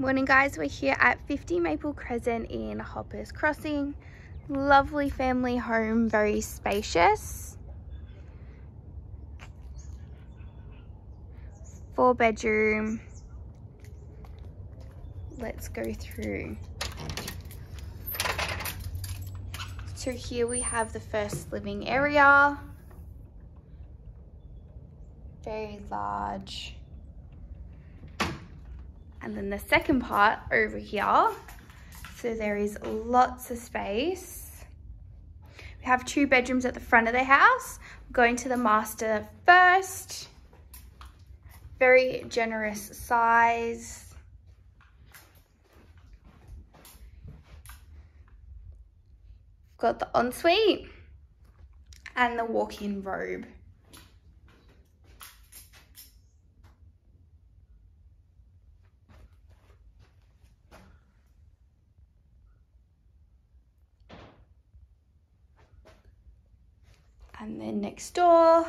Morning guys, we're here at 50 Maple Crescent in Hoppers Crossing. Lovely family home, very spacious. Four bedroom. Let's go through. So here we have the first living area. Very large and then the second part over here. So there is lots of space. We have two bedrooms at the front of the house. going to the master first. Very generous size. Got the ensuite and the walk-in robe. And then next door,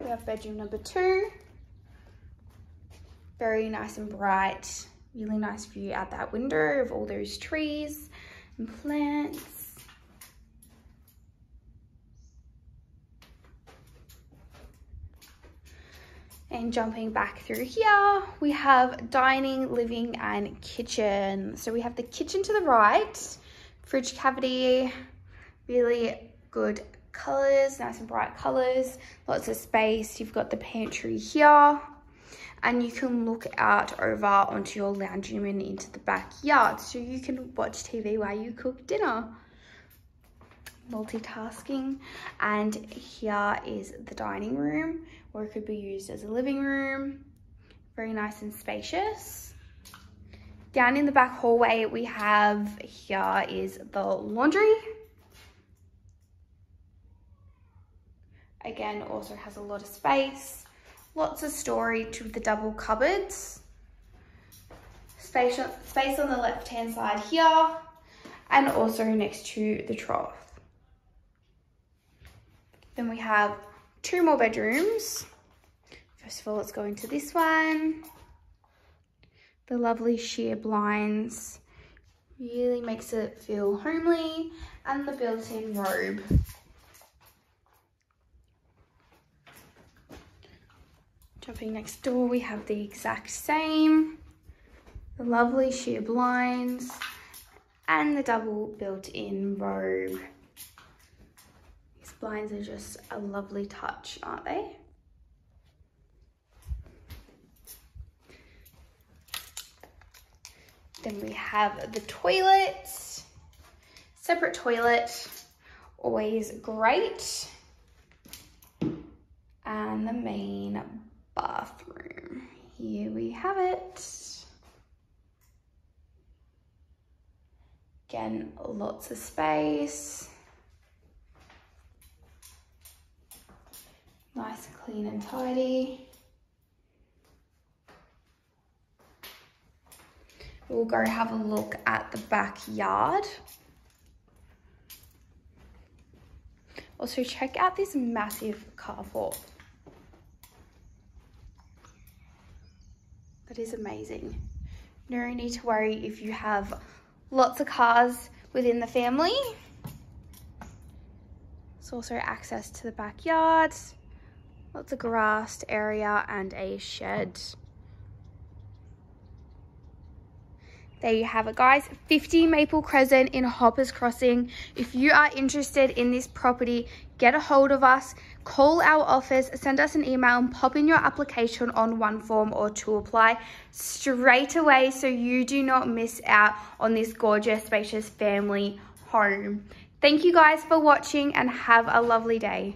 we have bedroom number two. Very nice and bright, really nice view out that window of all those trees and plants. And jumping back through here, we have dining, living, and kitchen. So we have the kitchen to the right, fridge cavity, really good colors, nice and bright colors, lots of space. You've got the pantry here and you can look out over onto your lounge room and into the backyard so you can watch TV while you cook dinner. Multitasking. And here is the dining room or it could be used as a living room. Very nice and spacious. Down in the back hallway we have here is the laundry Again, also has a lot of space, lots of storage with the double cupboards. Space, space on the left-hand side here, and also next to the trough. Then we have two more bedrooms. First of all, let's go into this one. The lovely sheer blinds really makes it feel homely and the built-in robe. Jumping next door, we have the exact same. The lovely sheer blinds and the double built-in robe. These blinds are just a lovely touch, aren't they? Then we have the toilet, separate toilet, always great. And the main bathroom. Here we have it. Again, lots of space. Nice, clean and tidy. We'll go have a look at the backyard. Also check out this massive carport. That is amazing. No need to worry if you have lots of cars within the family. It's also access to the backyard, lots of grassed area and a shed. There you have it guys, 50 Maple Crescent in Hoppers Crossing. If you are interested in this property, get a hold of us, call our office, send us an email and pop in your application on 1form or 2Apply straight away so you do not miss out on this gorgeous, spacious family home. Thank you guys for watching and have a lovely day.